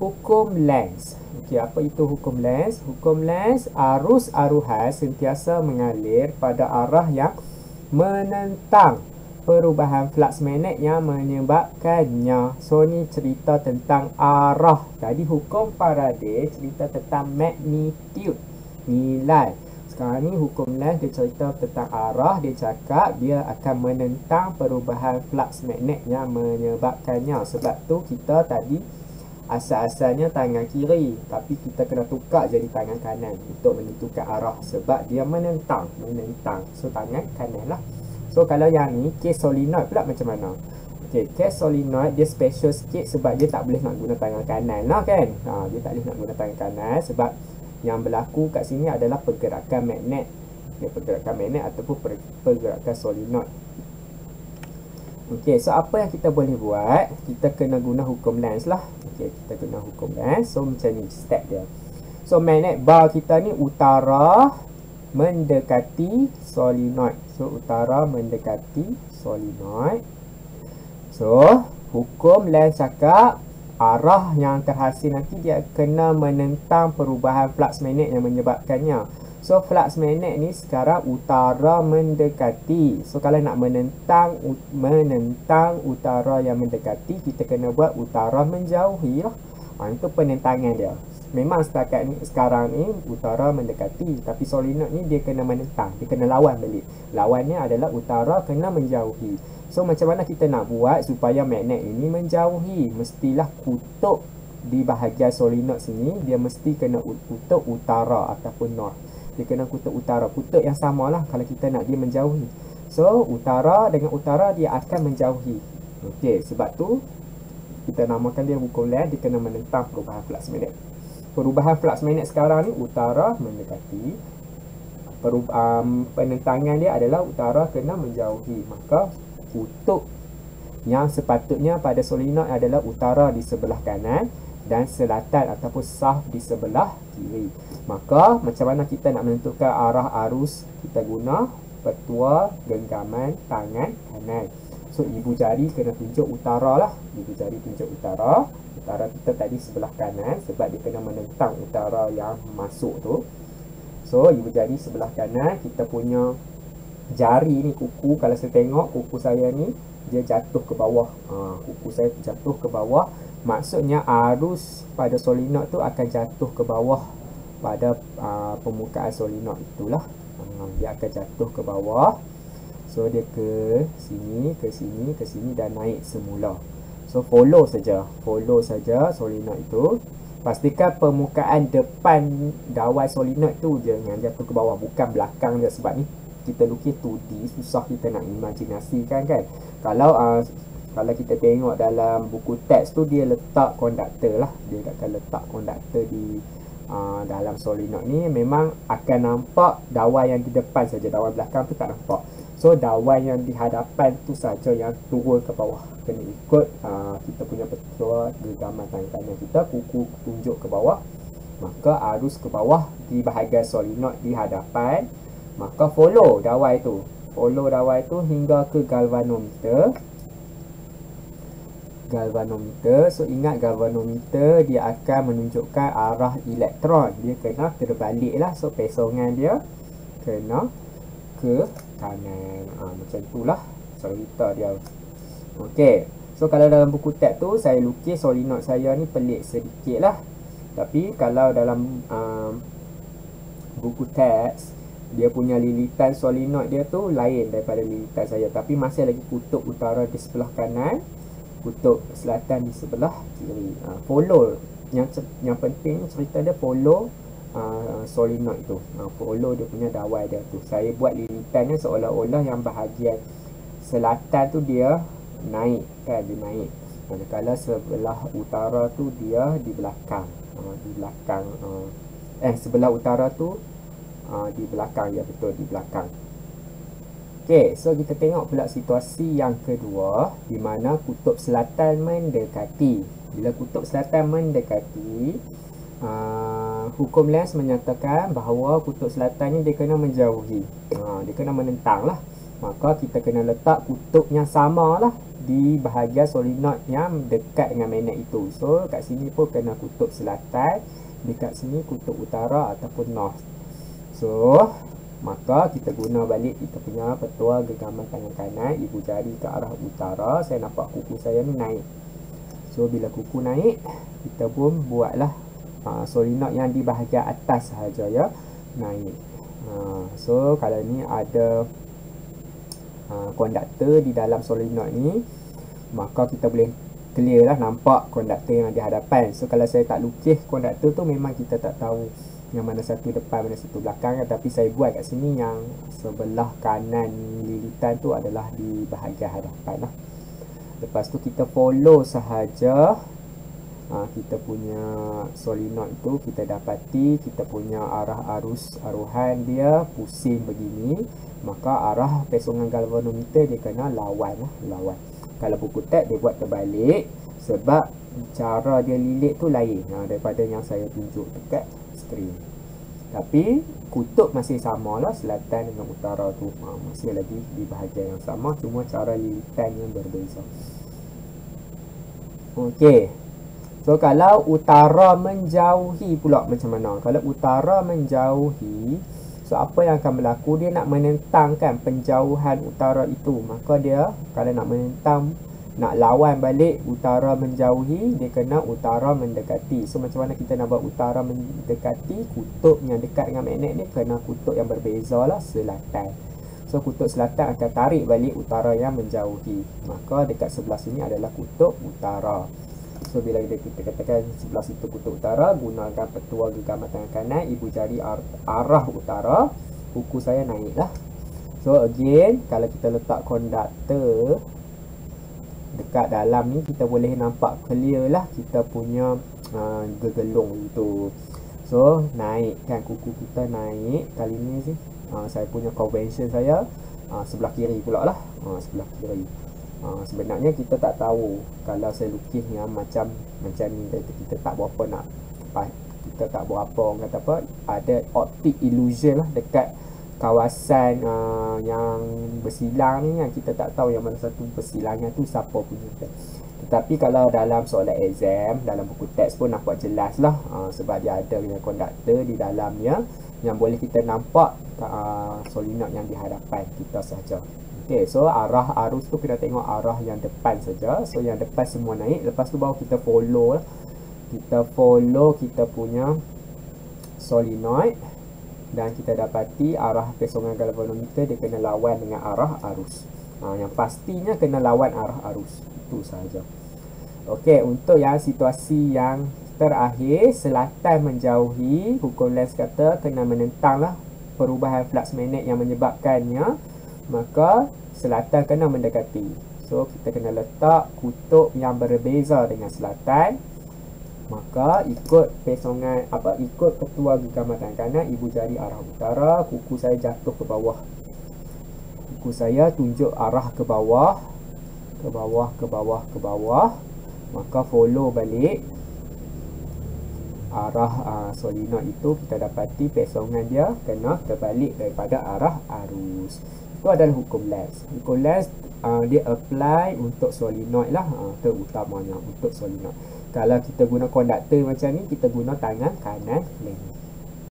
hukum lens. Okey, apa itu hukum lens? Hukum lens arus aruhan sentiasa mengalir pada arah yang menentang perubahan flux magnet yang menyebabkannya. So ni cerita tentang arah. Tadi hukum Faraday cerita tentang magnitude, nilai. Sekarang ni hukum Lens dia cerita tentang arah. Dia cakap dia akan menentang perubahan flux magnet yang menyebabkannya. Sebab tu kita tadi asal-asalnya tangan kiri. Tapi kita kena tukar jadi tangan kanan untuk menentukan arah. Sebab dia menentang. Menentang. So tangan kanan lah. So kalau yang ni case solenoid pula macam mana? Okay, case solenoid dia special sikit sebab dia tak boleh nak guna tangan kanan lah kan? Ha, dia tak boleh nak guna tangan kanan sebab yang berlaku kat sini adalah pergerakan magnet. Okay, pergerakan magnet ataupun pergerakan solenoid. Okay, so apa yang kita boleh buat? Kita kena guna hukum lens lah. Okay, kita guna hukum lens. So macam ni step dia. So magnet bar kita ni utara mendekati solenoid. So utara mendekati solenoid. So hukum Lenz cakap arah yang terhasil nanti dia kena menentang perubahan flux magnet yang menyebabkannya. So flux magnet ni sekarang utara mendekati. So kalau nak menentang menentang utara yang mendekati kita kena buat utara menjauhi lah. Ha, itu penentangan dia. Memang setakat ni sekarang ni utara mendekati. Tapi solenoid ni dia kena menentang. Dia kena lawan balik. Lawannya adalah utara kena menjauhi. So macam mana kita nak buat supaya magnet ini menjauhi? Mestilah kutub di bahagian solenoid sini dia mesti kena kutub utara ataupun north dia kena kutub utara. Kutub yang sama lah kalau kita nak dia menjauhi. So utara dengan utara dia akan menjauhi. Okey, sebab tu kita namakan dia hukum lain dia kena menentang perubahan flux magnet. Perubahan flux magnet sekarang ni utara mendekati. Perub, um, penentangan dia adalah utara kena menjauhi. Maka kutub yang sepatutnya pada solenoid adalah utara di sebelah kanan dan selatan ataupun south di sebelah kiri. Maka macam mana kita nak menentukan arah arus kita guna petua genggaman tangan kanan. So ibu jari kena tunjuk utara lah. Ibu jari tunjuk utara. Utara kita tadi sebelah kanan sebab dia kena menentang utara yang masuk tu. So ibu jari sebelah kanan kita punya jari ni kuku kalau saya tengok kuku saya ni dia jatuh ke bawah. Ha, kuku saya jatuh ke bawah maksudnya arus pada solenoid tu akan jatuh ke bawah pada uh, permukaan solenoid itulah uh, dia akan jatuh ke bawah so dia ke sini ke sini ke sini dan naik semula So follow saja, follow saja solenoid itu. Pastikan permukaan depan dawai solenoid tu je yang jatuh ke bawah, bukan belakang dia sebab ni kita lukis 2D susah kita nak imajinasikan kan. Kalau uh, kalau kita tengok dalam buku teks tu dia letak konduktor lah, dia akan letak konduktor di uh, dalam solenoid ni memang akan nampak dawai yang di depan saja, dawai belakang tu tak nampak. So dawai yang di hadapan tu saja yang turun ke bawah. Kena ikut uh, kita punya petua gegaman tangan kanan kita kuku tunjuk ke bawah. Maka arus ke bawah di bahagian solenoid di hadapan. Maka follow dawai tu. Follow dawai tu hingga ke galvanometer galvanometer so ingat galvanometer dia akan menunjukkan arah elektron. Dia kena terbalik lah. So pesongan dia kena ke kanan. Ha, macam itulah cerita dia. Okey. So kalau dalam buku tab tu saya lukis solenoid saya ni pelik sedikit lah. Tapi kalau dalam um, buku teks dia punya lilitan solenoid dia tu lain daripada lilitan saya. Tapi masih lagi kutub utara di sebelah kanan kutub selatan di sebelah kiri. Uh, follow. Yang yang penting cerita dia follow uh, solenoid tu. Uh, follow dia punya dawai dia tu. Saya buat lilitannya seolah-olah yang bahagian selatan tu dia naik kan dia naik. Manakala sebelah utara tu dia di belakang. Uh, di belakang uh, eh sebelah utara tu uh, di belakang ya betul di belakang Okey, so kita tengok pula situasi yang kedua di mana kutub selatan mendekati. Bila kutub selatan mendekati, uh, hukum Lenz menyatakan bahawa kutub selatan ni dia kena menjauhi. Uh, dia kena menentang lah. Maka kita kena letak kutub yang sama lah di bahagian solenoid yang dekat dengan magnet itu. So kat sini pun kena kutub selatan, dekat sini kutub utara ataupun north. So maka kita guna balik kita punya petua genggaman tangan kanan ibu jari ke arah utara. Saya nampak kuku saya ni naik. So bila kuku naik kita pun buatlah uh, solenoid yang di bahagian atas sahaja ya. Naik. Uh, so kalau ni ada uh, konduktor di dalam solenoid ni maka kita boleh clear lah nampak konduktor yang di hadapan. So kalau saya tak lukis konduktor tu memang kita tak tahu yang mana satu depan mana satu belakang. Kan? tapi saya buat kat sini yang sebelah kanan lilitan tu adalah di bahagian hadapan lah. Lepas tu kita follow sahaja. Ha, kita punya solenoid tu kita dapati kita punya arah arus aruhan dia pusing begini maka arah pesongan galvanometer dia kena lawan lah, lawan. Kalau buku tab dia buat terbalik sebab cara dia lilit tu lain. Ha, daripada yang saya tunjuk dekat screen tapi kutub masih sama lah selatan dengan utara tu. Ha, masih lagi di bahagian yang sama cuma cara lilitan yang berbeza. Ok so kalau utara menjauhi pula macam mana? Kalau utara menjauhi so apa yang akan berlaku? Dia nak menentangkan penjauhan utara itu. Maka dia kalau nak menentang nak lawan balik utara menjauhi dia kena utara mendekati. So macam mana kita nak buat utara mendekati? Kutub yang dekat dengan magnet ni kena kutub yang berbeza lah selatan. So kutub selatan akan tarik balik utara yang menjauhi. Maka dekat sebelah sini adalah kutub utara. So bila kita katakan sebelah situ kutub utara gunakan petua genggaman tangan kanan ibu jari arah utara. Kuku saya naik lah so again kalau kita letak konduktor dekat dalam ni kita boleh nampak clear lah kita punya uh, gegelung tu. So naik kan kuku kita naik kali ni sih. Uh, saya punya convention saya uh, sebelah kiri pula lah. Uh, sebelah kiri. Uh, sebenarnya kita tak tahu kalau saya lukis yang macam macam ni. Kita, kita tak berapa nak kita tak berapa orang kata apa ada optic illusion lah dekat kawasan uh, yang bersilang ni yang kita tak tahu yang mana satu bersilangnya tu siapa punya tetapi kalau dalam soalan exam dalam buku teks pun nampak jelas lah uh, sebab dia ada dengan konduktor di dalamnya yang boleh kita nampak uh, solenoid yang di hadapan kita saja Okay, so arah arus tu kita tengok arah yang depan saja. So yang depan semua naik. Lepas tu baru kita follow lah. Kita follow kita punya solenoid dan kita dapati arah pesongan galvanometer dia kena lawan dengan arah arus. Ha, yang pastinya kena lawan arah arus. Itu sahaja. Okey, untuk yang situasi yang terakhir, selatan menjauhi, hukum Lenz kata kena menentanglah perubahan flux magnet yang menyebabkannya, maka selatan kena mendekati. So, kita kena letak kutub yang berbeza dengan selatan maka ikut pesongan apa ikut ketua genggaman tangan kanan ibu jari arah utara kuku saya jatuh ke bawah. Kuku saya tunjuk arah ke bawah ke bawah ke bawah ke bawah. Maka follow balik. Arah uh, solenoid itu kita dapati pesongan dia kena terbalik daripada arah arus. Itu adalah hukum Lenz hukum Lenz uh, dia apply untuk solenoid lah uh, terutamanya untuk solenoid kalau kita guna konduktor macam ni kita guna tangan kanan length